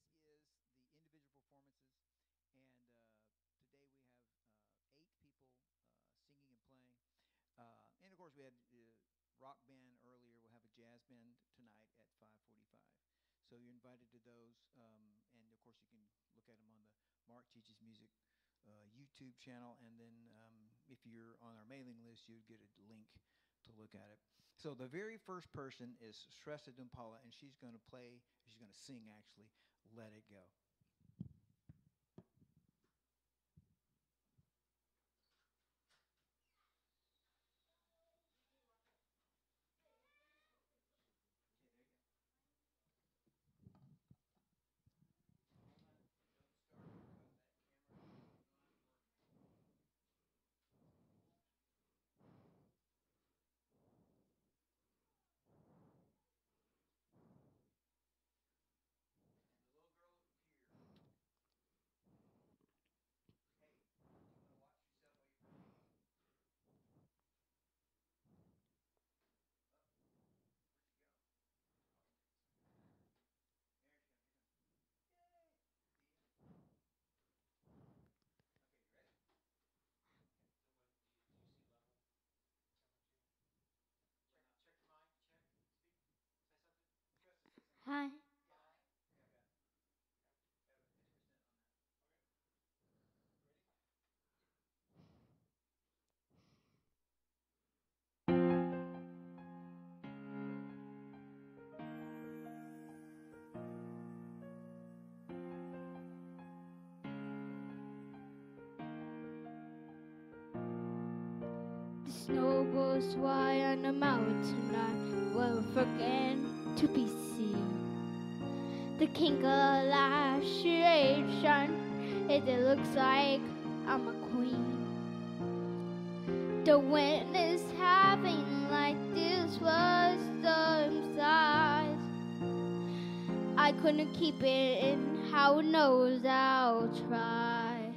this is the individual performances, and uh, today we have uh, eight people uh, singing and playing. Uh, and of course, we had uh, rock band earlier. We'll have a jazz band tonight at 5:45. So you're invited to those, um, and of course, you can look at them on the Mark Teaches Music YouTube channel. And then, um, if you're on our mailing list, you'd get a link to look at it. So the very first person is Shrestha Dumpala, and she's going to play. She's going to sing actually. Let it go. The little girl here. Hey, you want to watch yourself while you're playing? Up. Where'd you go? There she comes. Here comes. Yay! See ya. Okay, you ready? Check, check your mic. Check. Speak. Say something. Trust us. Say something. Hi. Yeah, got it. Got a 50% on that. Okay. Ready? The snow goes white on the mountain I will forget to be seen. The congratulation, it looks like I'm a queen. The wind is having like this was the size. I couldn't keep it in, how knows I'll try.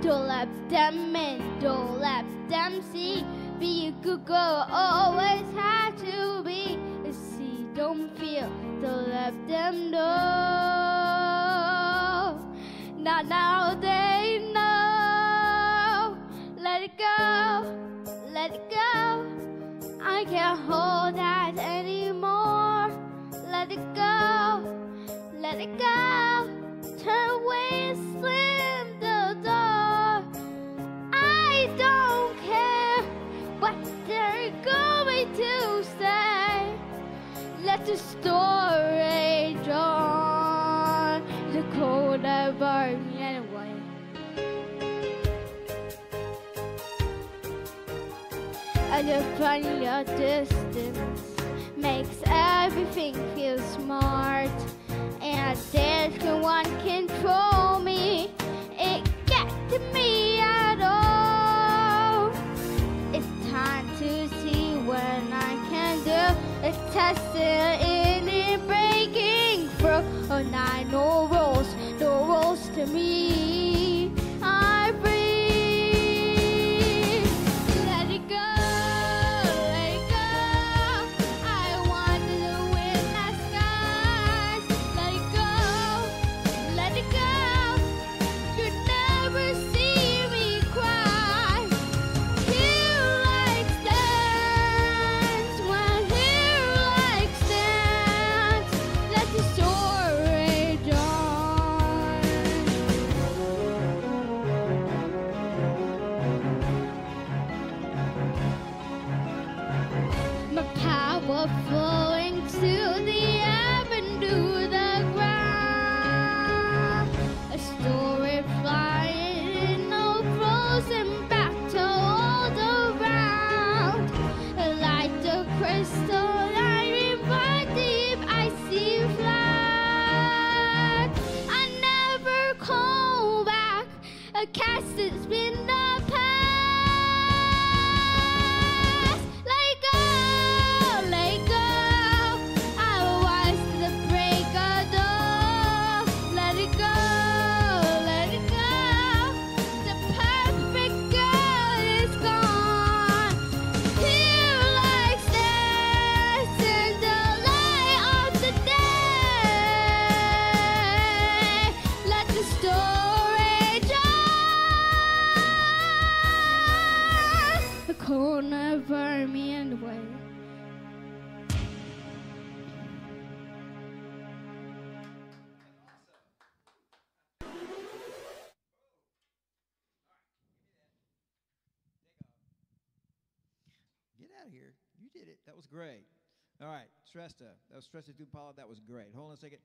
Don't let them in, don't let them see. Be a good girl, always had to be. Don't feel, don't let them know. Now, now they know. Let it go, let it go. I can't hold that anymore. Let it go, let it go. The story on. The cold burned me anyway. And the funny distance makes everything feel smart. And there's no one control me. It gets to me corner for me and wait. Get out of here. You did it. That was great. All right, Tresta, That was Shrestha Dupala. That was great. Hold on a second.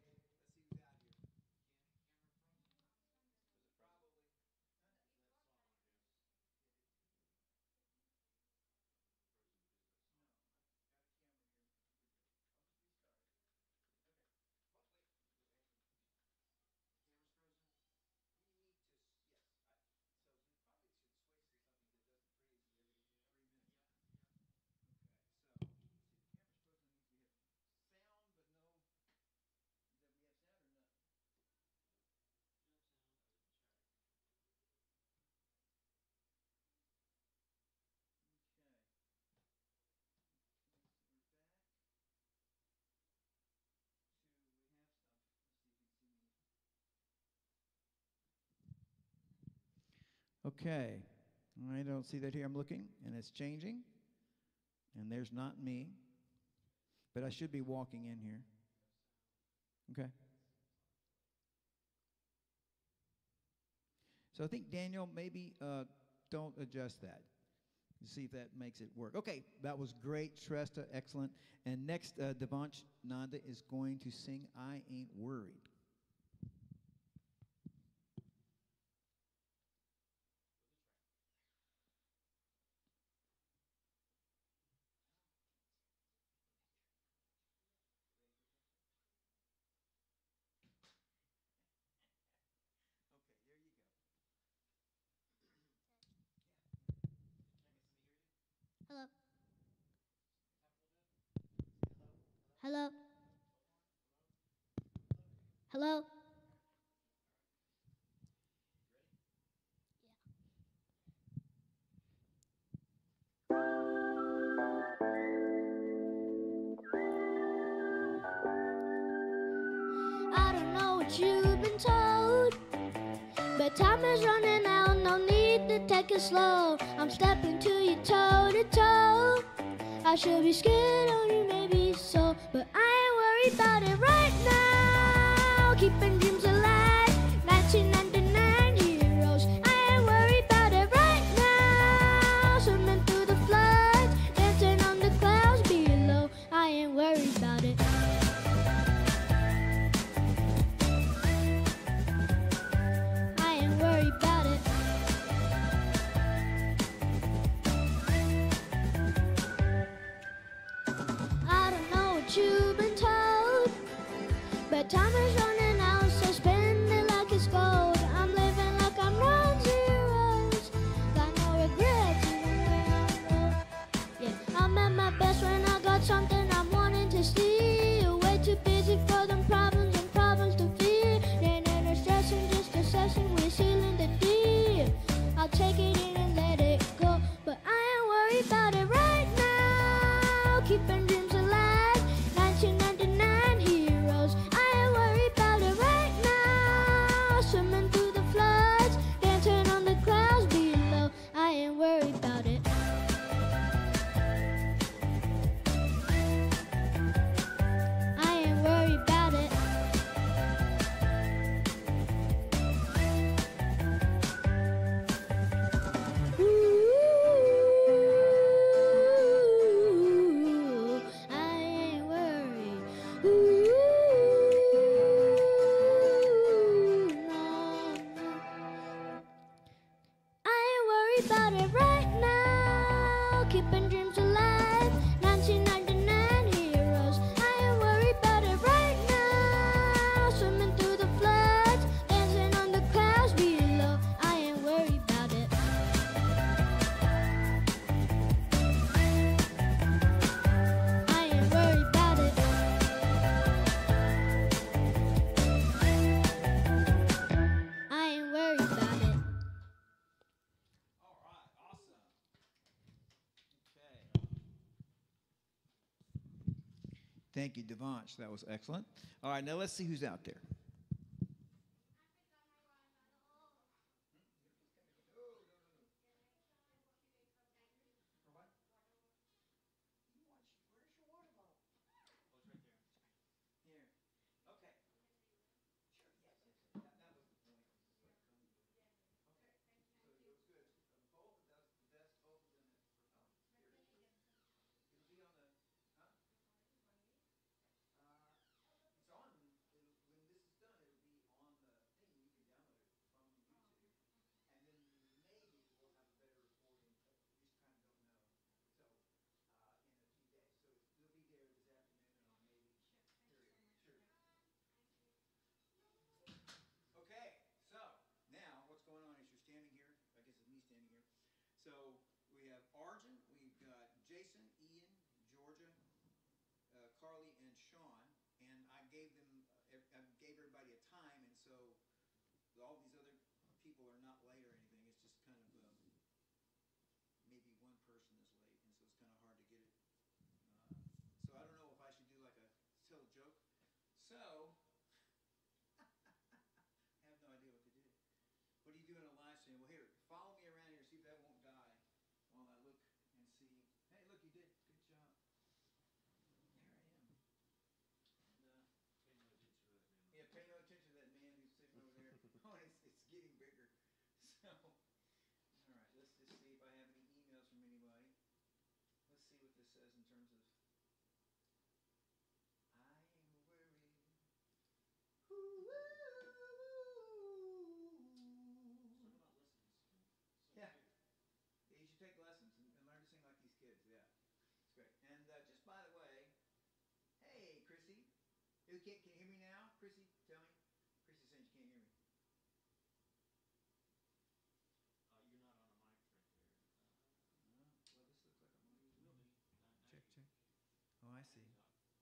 Okay, I don't see that here. I'm looking, and it's changing, and there's not me, but I should be walking in here. Okay. So I think Daniel, maybe uh, don't adjust that. See if that makes it work. Okay, that was great, Shrestha, excellent. And next, uh, Devansh Nanda is going to sing "I Ain't Worried." Hello? Hello? Yeah. I don't know what you've been told. But time is running out, no need to take it slow. I'm stepping to you toe to toe. I should be scared on you, maybe. About it right now. Keeping dreams. Thank. That was excellent. All right, now let's see who's out there. So I have no idea what to do. What do you do in a live stream? Well, here, follow me around here, and see if that won't die while I look and see. Hey, look, you did. Good job. There I am. And, uh, yeah, pay no attention to that man who's sitting over there. oh, and it's, it's getting bigger. So, all right, let's just see if I have any emails from anybody. Let's see what this says in terms of. I am worried. Yeah. Yeah, you should take lessons and, and learn to sing like these kids. Yeah, it's great. And uh, just by the way, hey, Chrissy, you can't, can you hear me now? Chrissy, tell me. Chrissy saying she can't hear me. Uh, you're not on a mic right there. No, well, this looks like I'm on. Uh, will be. Now- now Check, check. Oh, I see.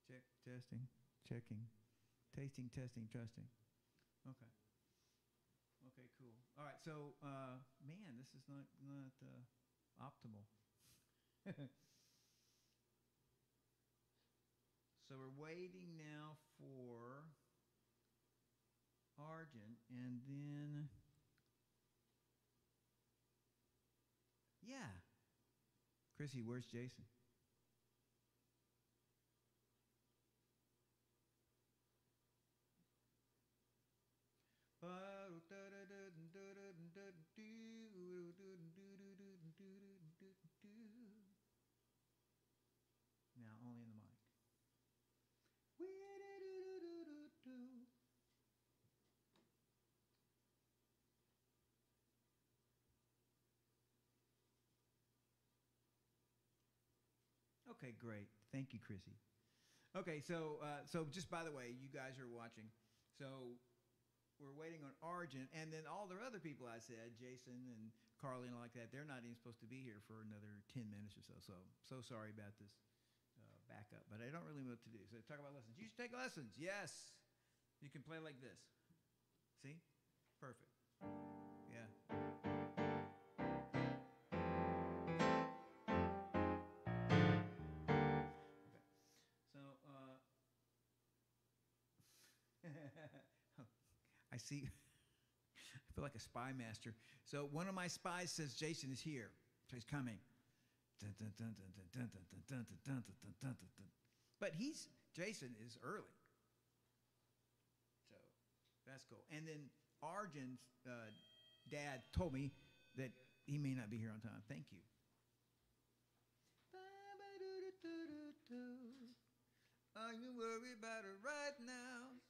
Check, testing, checking, tasting, testing, trusting. Okay. Okay, cool. All right, so, uh, man, this is not, not, uh, optimal. so we're waiting now for Arjun and then, yeah. Chrissy, where's Jason? Now Okay, great. Thank you, Chrissy. Okay, so uh, so just by the way, you guys are watching. So we're waiting on Arjun, and then all the other people I said, Jason and Carly and like that, they're not even supposed to be here for another 10 minutes or so. So, so sorry about this uh, backup, but I don't really know what to do. So talk about lessons. You should take lessons. Yes. You can play like this. See? Perfect. I see. I feel like a spy master. So one of my spies says, Jason is here. So he's coming. But he's, Jason is early. So that's cool. And then Arjun's uh, dad told me that he may not be here on time. Thank you. Are you worried about it right now?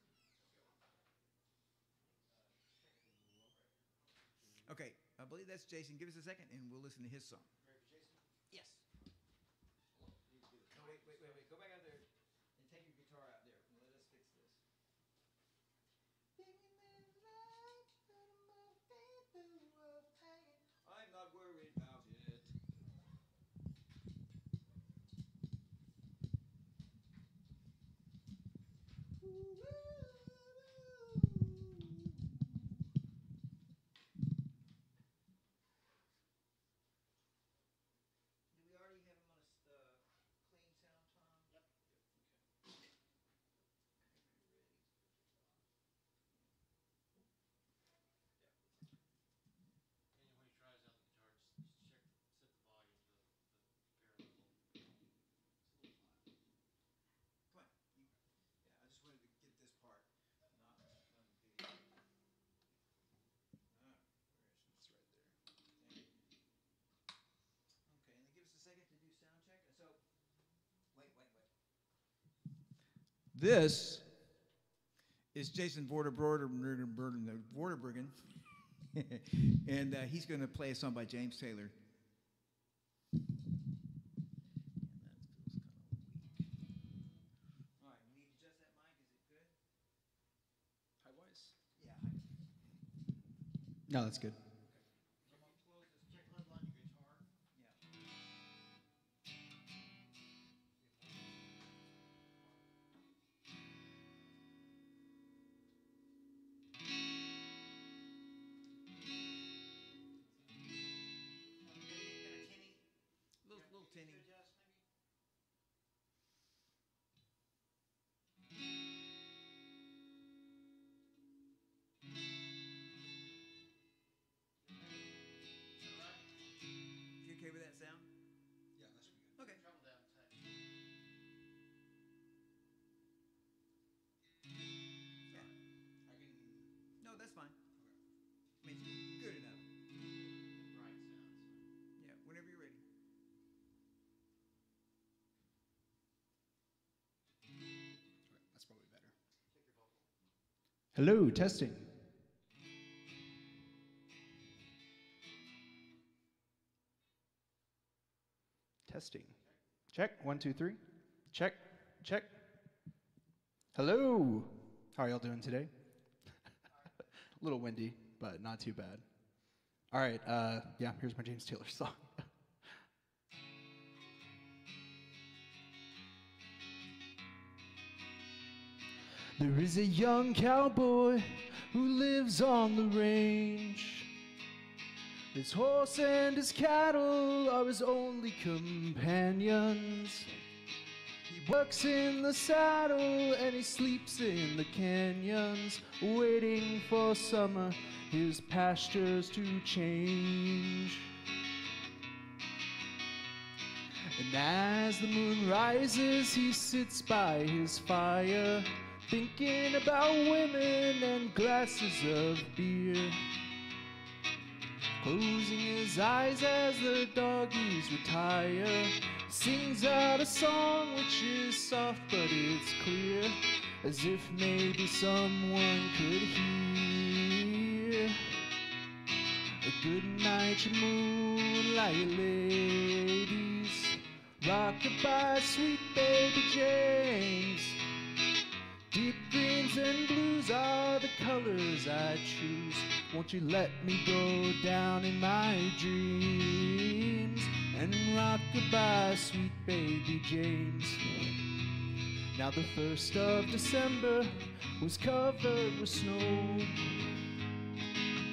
Okay, I believe that's Jason. Give us a second and we'll listen to his song. Yes. No, wait, wait, wait, wait. Go back out there and take your guitar out there. and Let us fix this. I'm not worried about it. Do we already have him on a s- uh, clean sound, Tom? Yep. Okay. Ready. And when he tries out the guitar, just, just check, set the volume to the, the pair level. It's a little loud. Come on. You, yeah, I just wanted to get this part, not on video. Ah, where is it? It's right there. Thank you. Okay, and then give us a second to do sound check. So, wait, wait, wait. This is Jason Vorderbruggen, Vorderbruggen, and uh, he's going to play a song by James Taylor. And that feels Hello, testing. Testing. Check. One, two, three. Check. Check. Hello. How are y'all doing today? A little windy, but not too bad. All right. Uh, yeah, here's my James Taylor song. There is a young cowboy who lives on the range. His horse and his cattle are his only companions. He works in the saddle and he sleeps in the canyons, waiting for summer, his pastures to change. And as the moon rises, he sits by his fire, thinking about women and glasses of beer. Closing his eyes as the doggies retire, sings out a song which is soft but it's clear, as if maybe someone could hear. A good night, you moonlight ladies, rockabye, sweet baby James. Deep greens and blues are the colors I choose. Won't you let me go down in my dreams and rock goodbye, sweet baby James? Now the first of December was covered with snow.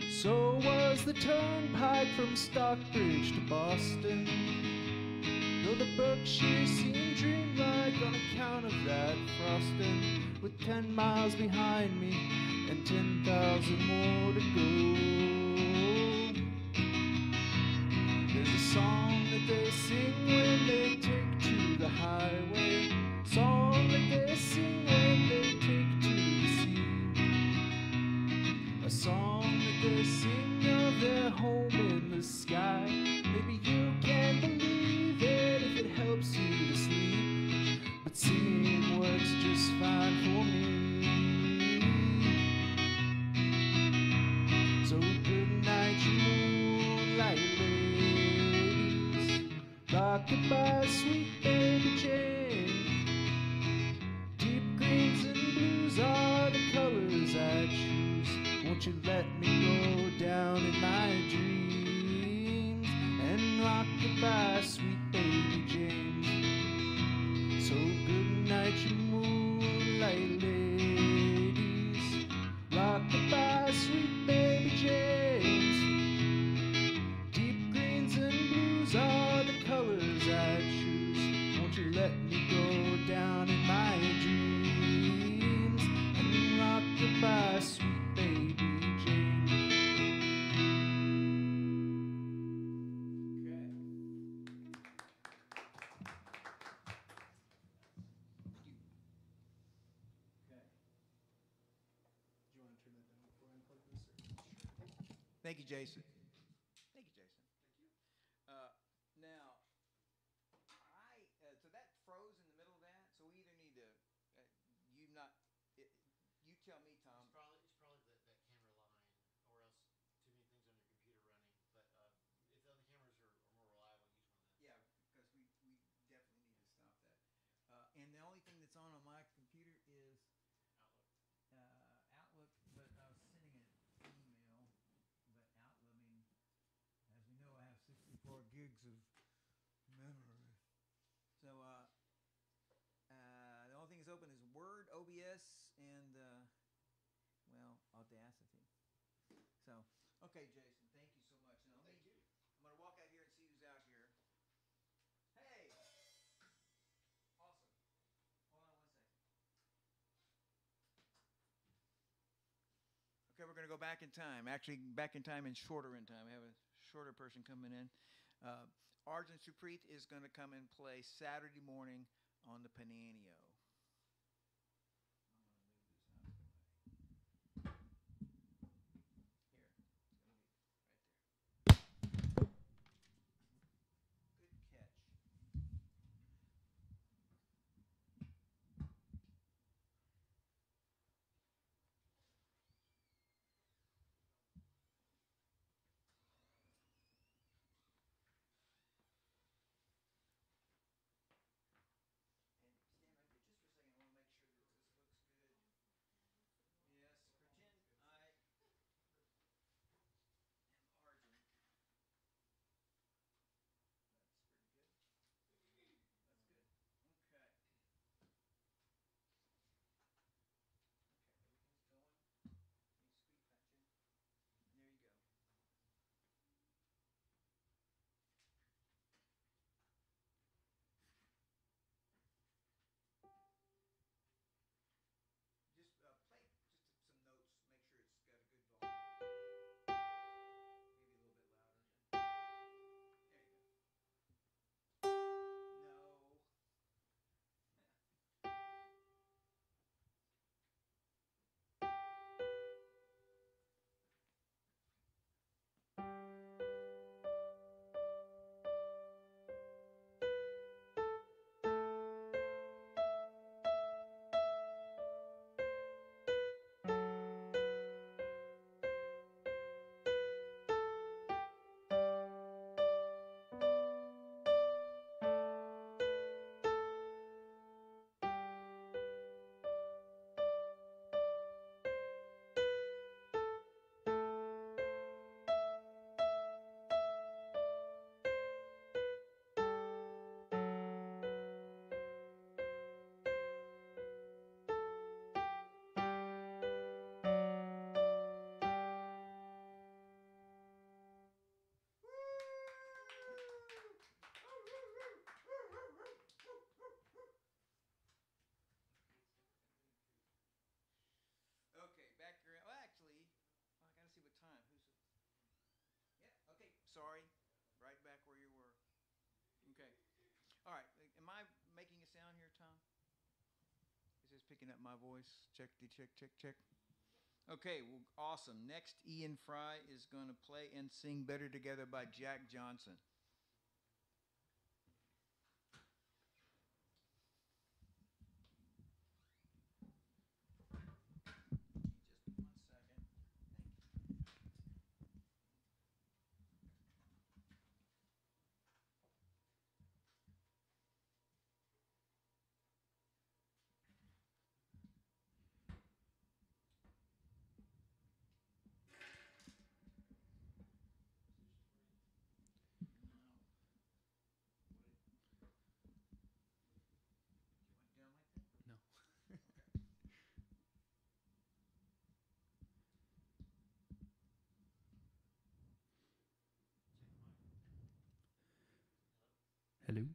So was the turnpike from Stockbridge to Boston. Though the Berkshires seem dreamlike on account of that frosting, with ten miles behind me and ten thousand more to go. There's a song that they sing when they take to the highway, song that they sing when they take to the sea. A song that they sing of their home in the sky. Works just fine for me. So good night, you moonlight ladies. Rock goodbye, sweet baby Jane. Deep greens and blues are the colors I choose. Won't you let me go down in my dreams and rock goodbye, sweet gigs of memory. So uh, uh, the only thing that's open is Word, OBS, and uh, well, Audacity. So, okay, Jason, thank you so much. Now, thank you. I'm gonna walk out here and see who's out here. Hey. Awesome. Hold on one second. Okay, we're going to go back in time. Actually, back in time and shorter in time. We have a shorter person coming in. Uh, Arjun Supreet is going to come and play Saturday morning on the Pananio. picking up my voice? Check, de check, check, check. Okay, well, awesome. Next, Ian Fry is going to play and sing Better Together by Jack Johnson. Hello.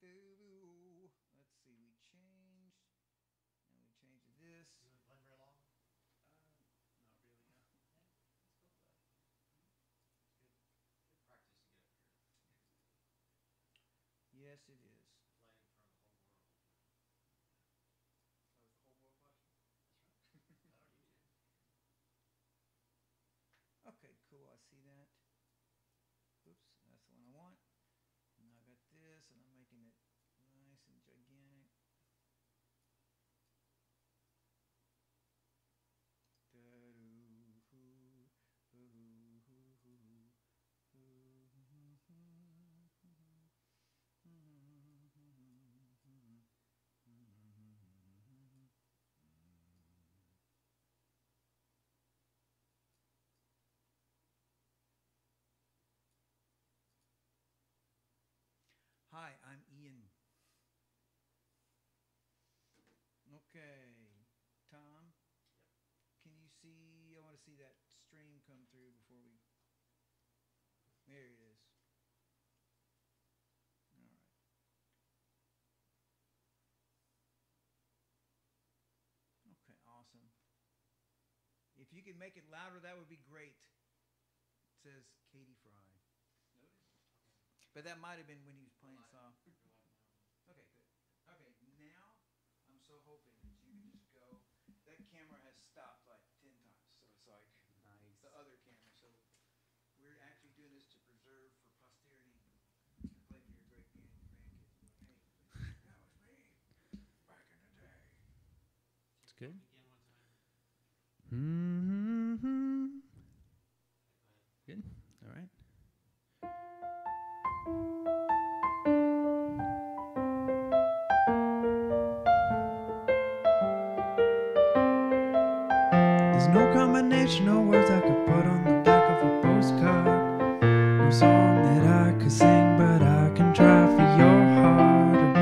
Let's see, we changed. And we changed this. Does it blend very long? Uh, not really, no. It's hmm, good. practice to get up here. Yes, it is. Playing from the whole world. That was the whole world question? That's right. Okay, cool. I see that. Oops, that's the one I want and I'm making it nice and gigantic. Ian. Okay, Tom, yep. can you see? I want to see that stream come through before we. There it is. All right. Okay, awesome. If you can make it louder, that would be great. Says Katie Fry. But that might have been when he was playing song. Okay, good. Okay, now I'm so hoping that you can just go. That camera has stopped like ten times, so it's like Nice. the other camera. So we're actually doing this to preserve for posterity. To play for your great grand grandkids. Hey, that was me back in the day. It's good. Again no combination of words I could put on the back of a postcard. No song that I could sing, but I can try for your heart.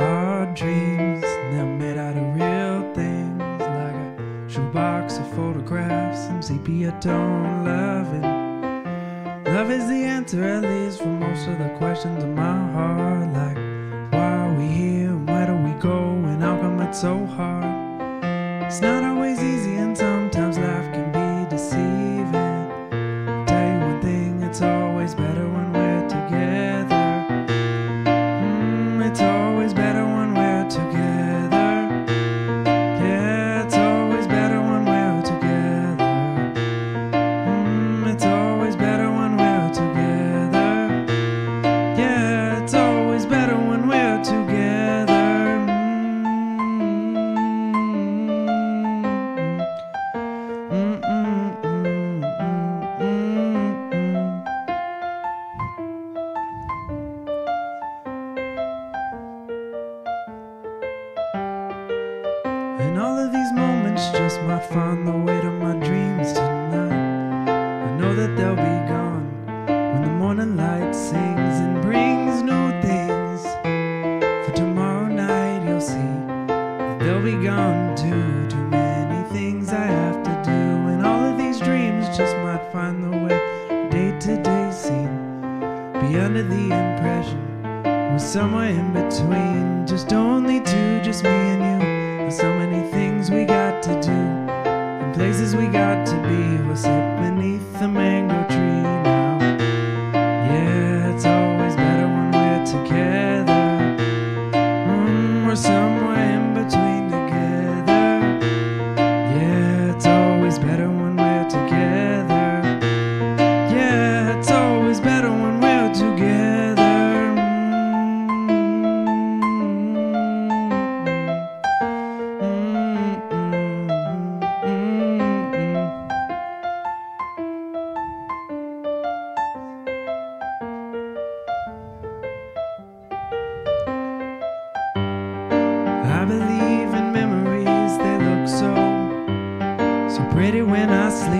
Our dreams, they're made out of real things, like a shoebox of photographs and sepia tone loving. Love is the answer, at least for most of the questions in my heart. Like, why are we here and where do we go and how come it's so hard? It's not always easy, believe in memories, they look so, so pretty when I sleep.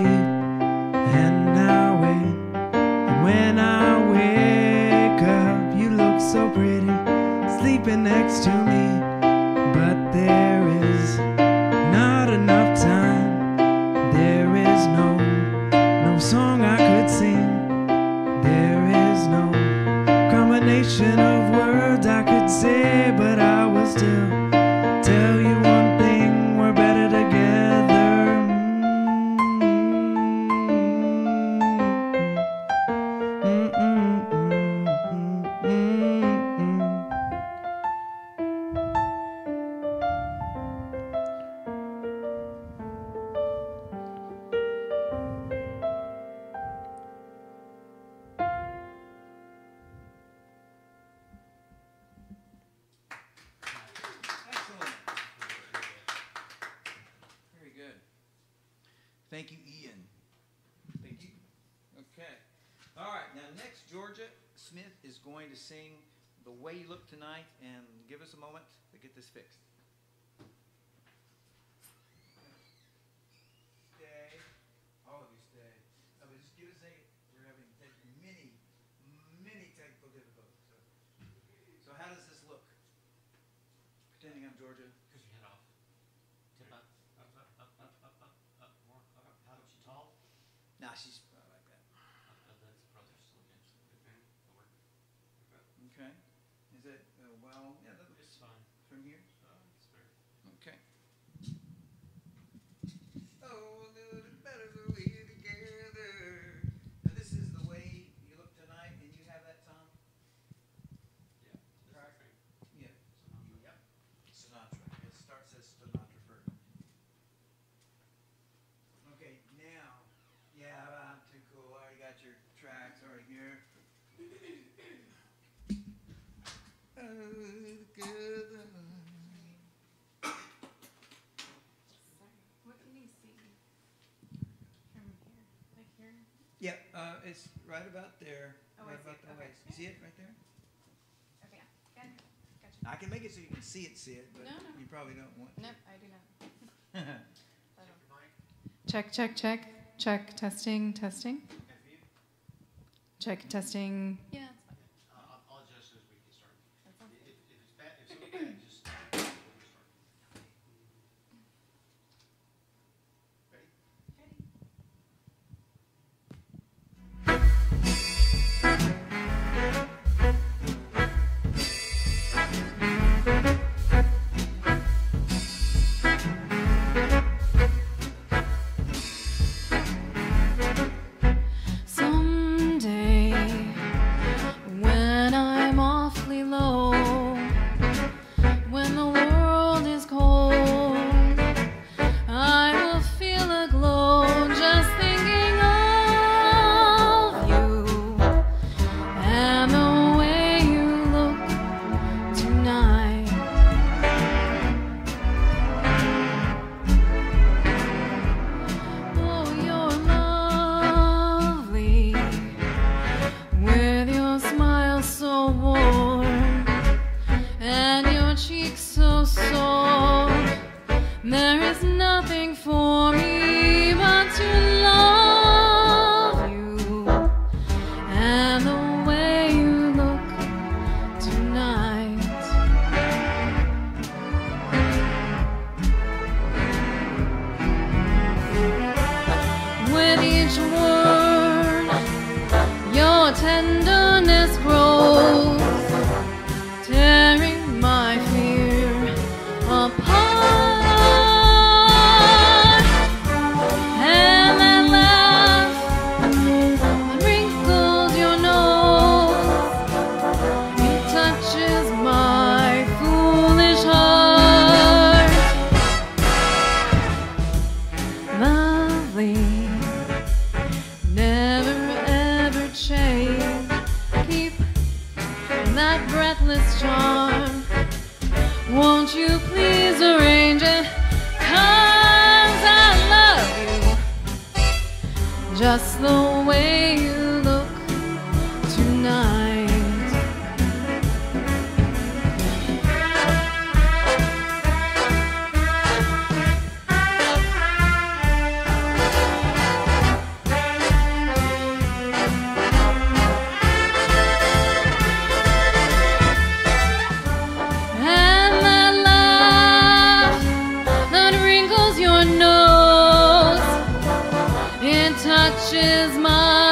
Tonight," and give us a moment to get this fixed. Stay. All of you stay. No, but just give us a second. We're having many, many technical difficulties. So, so how does this look? Pretending I'm Georgia. Push your head off. Tip up, up, up, up, up, up, up, up, more, up, up. How she tall? Nah, she's like that. Up, up, that's brothers. Okay. Okay. Okay. Is it uh, well? Yeah, that It's looks fine. from here. Yeah, uh, it's right about there. Oh, right about the okay. waist. You see it right there? Okay. Yeah. Gotcha. I can make it so you can see it, see it, but no, no. you probably don't want nope, to. I do not. check, check, check. Check, testing, testing. Check, testing. Yeah. washes my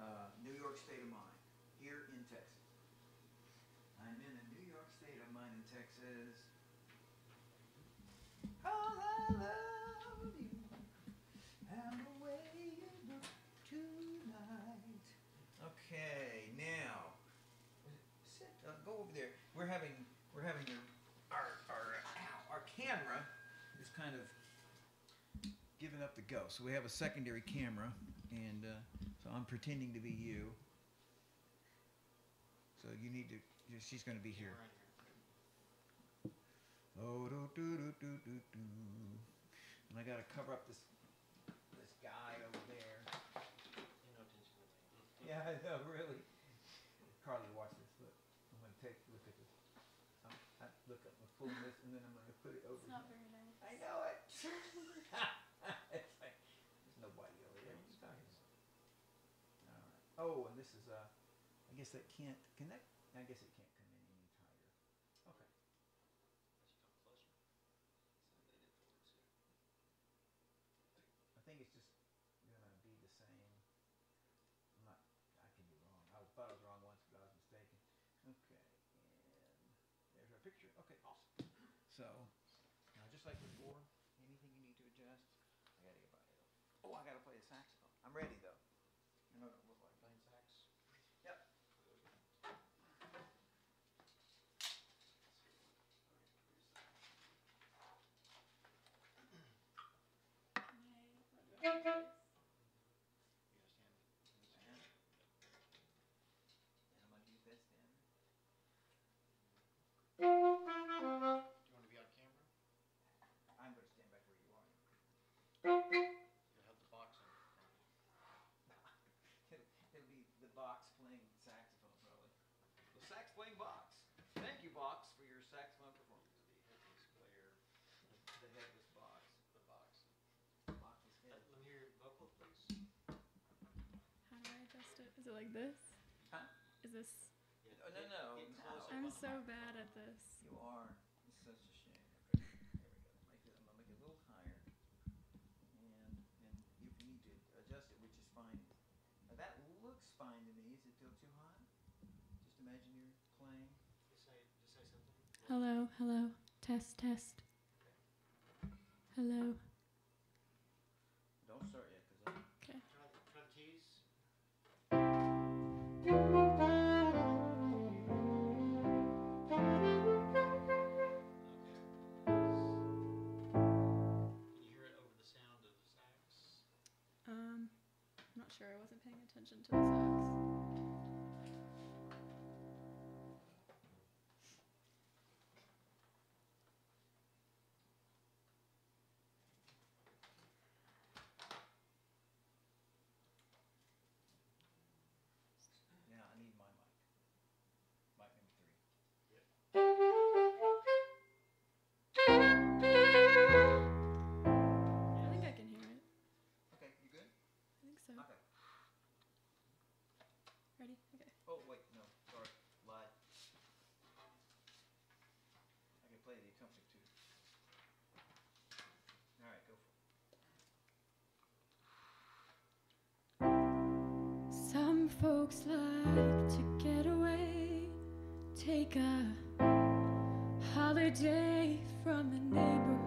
uh, New York State of Mind here in Texas. I'm in a New York state of mind in Texas. I love you and the way you look tonight. Okay, now sit, uh, go over there. We're having we're having your, our our ow, our camera is kind of giving up the ghost. So we have a secondary camera and. Uh, so I'm pretending to be you. So you need to. She's going to be here. Oh, do, do, do, do, do, do. And I got to cover up this this guy over there. Pay no attention to me. Yeah, I know, really. Carly, watch this. Look, I'm going to take look at this. I'm, I, look, I'm pulling this, and then I'm going to put it over. It's not here. very nice. I know it. it's like there's nobody over there. What are you talking about? All right. Oh, and this is uh, I guess that can't connect. I guess it can't come in any higher. Okay. Let's come closer. So lean it towards you. I think it's just gonna be the same. I'm not. I can be wrong. I thought I was wrong once, but I was mistaken. Okay, and there's our picture. Okay, awesome. So, now just like before, anything you need to adjust, I gotta get by it. Oh, I gotta play the saxophone. I'm ready though. I know what it looks like. Playing sax. Yep. You gotta stand. Stand. And I'm gonna use that stand. Do you wanna be on camera? I'm gonna stand back where you are. You'll have the box in front of you. It'll, it'll be the box and it'll be the box playing saxophone, probably. The sax playing box. Thank you, box, for your saxophone performance. The headless player, The headless box. the box. Box is Let headless. let me hear your vocals, please. How do I adjust it? Is it like this? Huh? Is this? Yeah, Oh, no, no, get no. I'm so bad at this. You are. It's such a shame. Okay, there we go. Make it, I'm gonna make it a little higher. And, and if you need to adjust it, which is fine. Now that looks fine to me. Is it still too hot? Just imagine you're playing. Just say, just say something. Hello, hello. Test, test. Hello. Um, I'm not sure. I wasn't paying attention to the sax. Folks like to get away, take a holiday from the neighborhood.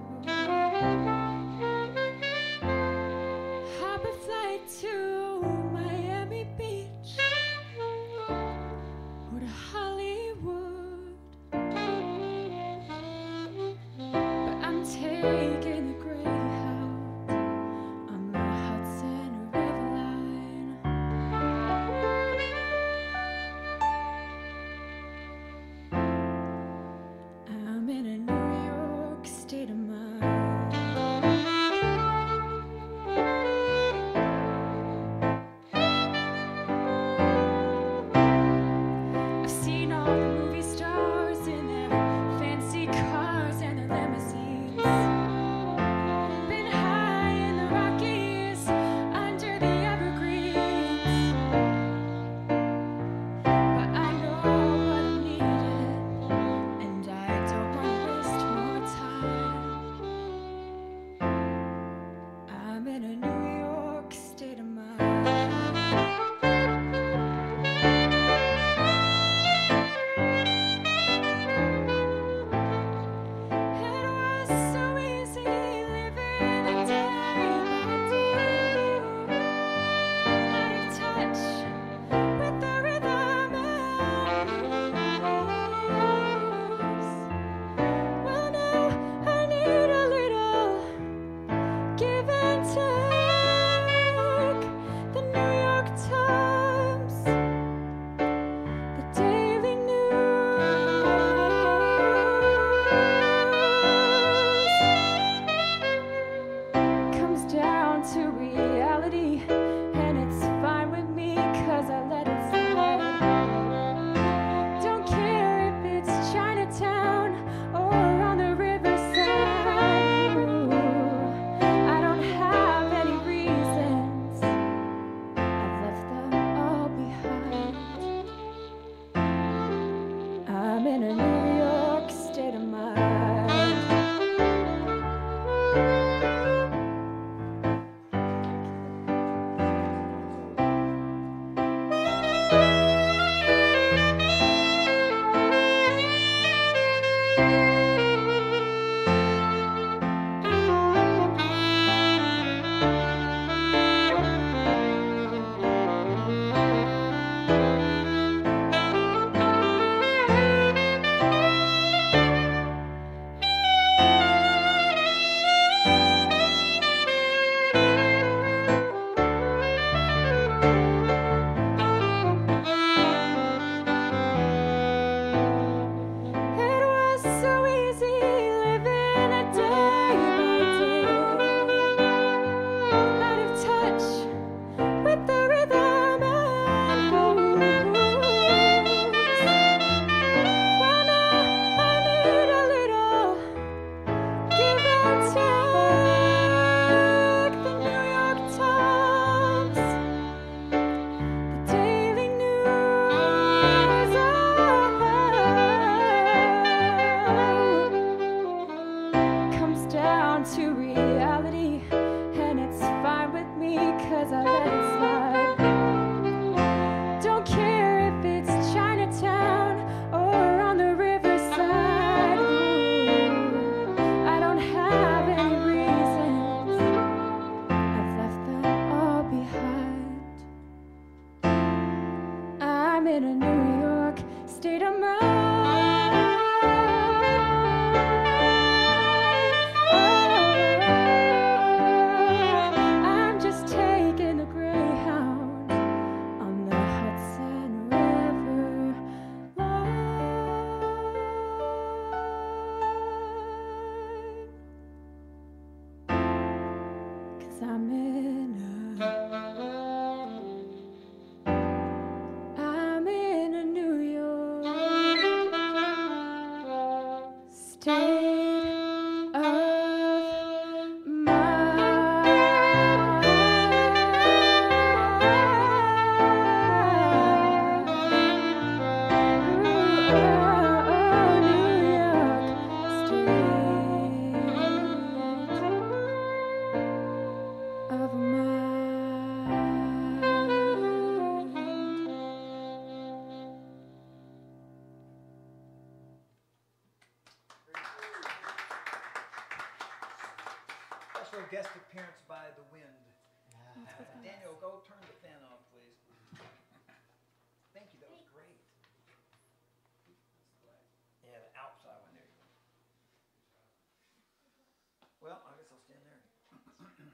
There.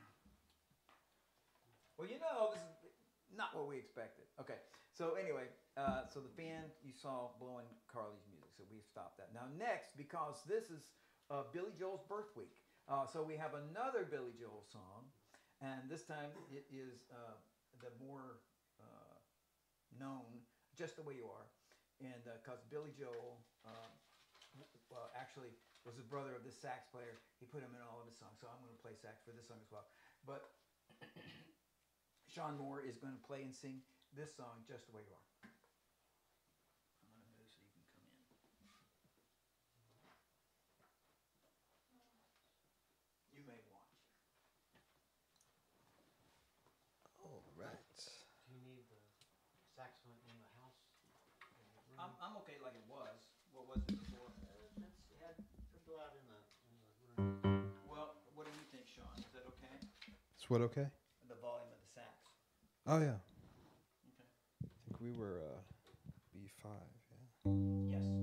Well, you know, this is not what we expected. Okay, so anyway, uh, so the band you saw blowing Carly's music, so we've stopped that. Now, next, because this is uh, Billy Joel's birth week, uh, so we have another Billy Joel song, and this time it is uh, the more uh, known, "Just the Way You Are," and because Billy Joel uh, w- uh, actually was the brother of this sax player, he put him in all of his songs. So I'm going to play sax for this song as well. But Shawn Moore is going to play and sing this song, "Just the Way You Are." I'm going to move so you can come in. You may watch. All right. Do you need the saxophone in the house? in the? I'm, I'm okay like it was. Is what okay? The volume of the sax. Oh yeah. Okay. I think we were uh, B5. Yeah. Yes.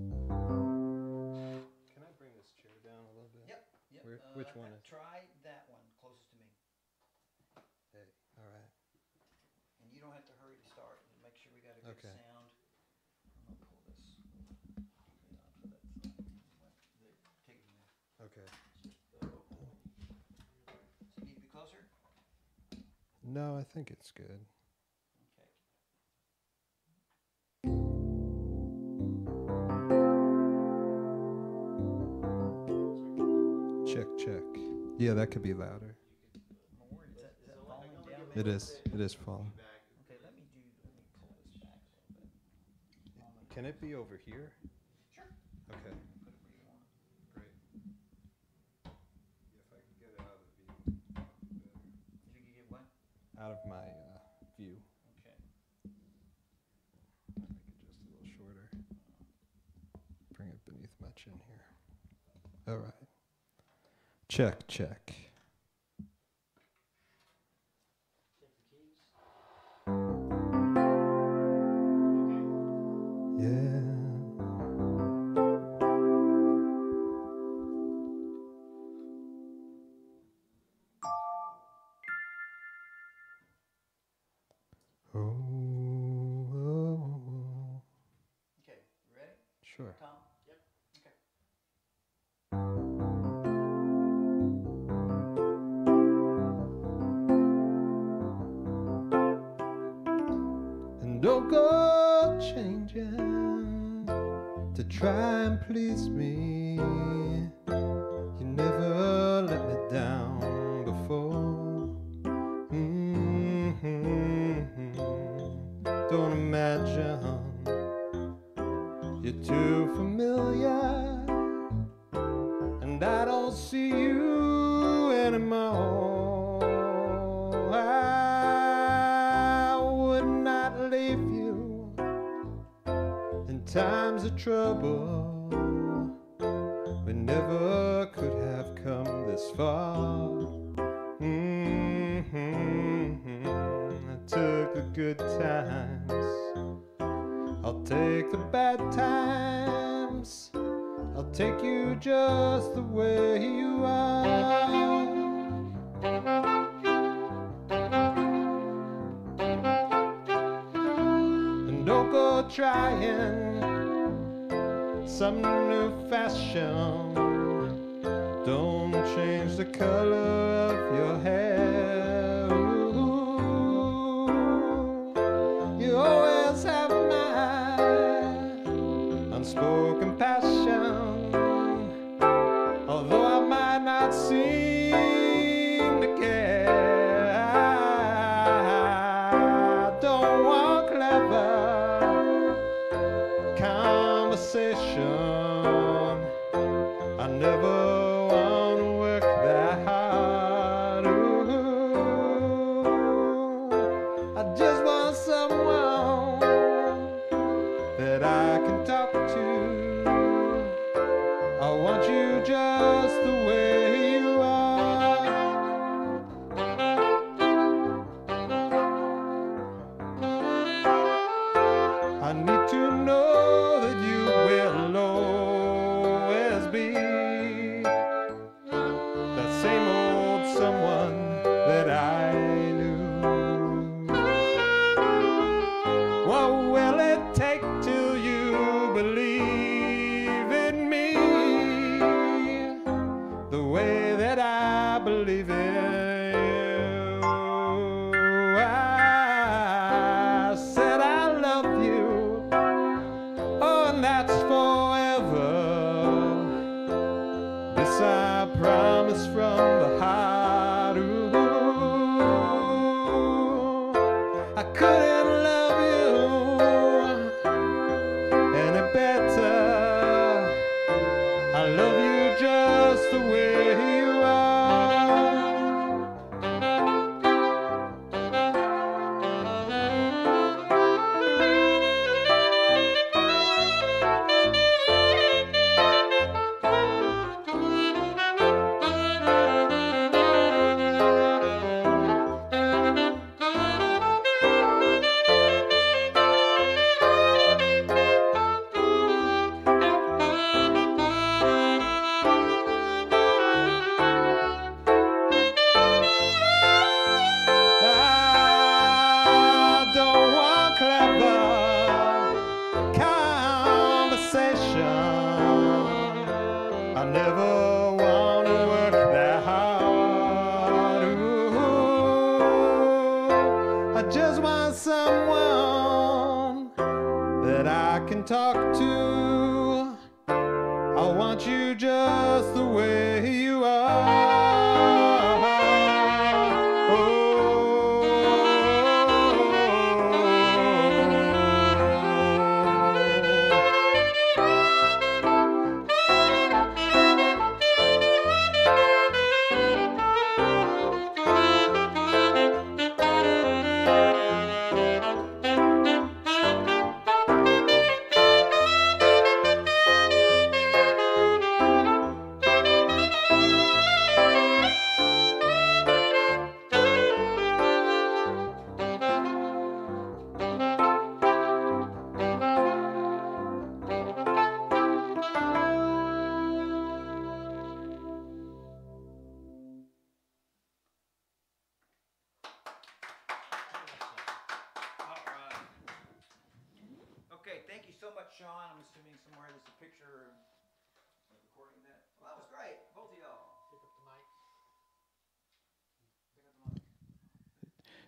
No, I think it's good. Check, check. Yeah, that could be louder. It is. It is falling. Can it be over here? Sure. Okay. out of my uh, view. Okay. Make it just a little shorter. Bring it beneath my chin here. All right. Check, check. Yeah. good times. I'll take the bad times. I'll take you just the way you are. And don't go trying some new fashion. Don't change the color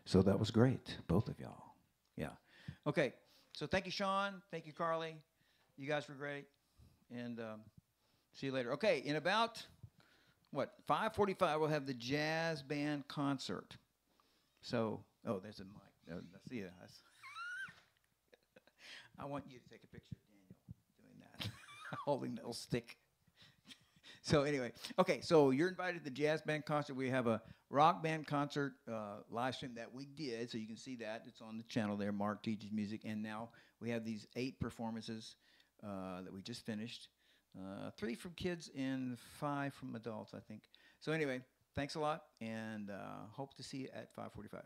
So that was great, both of y'all. Yeah. Okay. So thank you, Shawn. Thank you, Carly. You guys were great, and um, see you later. Okay. In about what 5:45, we'll have the jazz band concert. So, oh, there's a mic. Uh, I see it. I want you to take a picture of Daniel doing that, holding the little stick. So anyway, okay, so you're invited to the jazz band concert. We have a rock band concert uh, live stream that we did, so you can see that. It's on the channel there. Mark teaches music, and now we have these eight performances uh, that we just finished. Uh, three from kids and five from adults, I think. So anyway, thanks a lot, and uh, hope to see you at 5:45.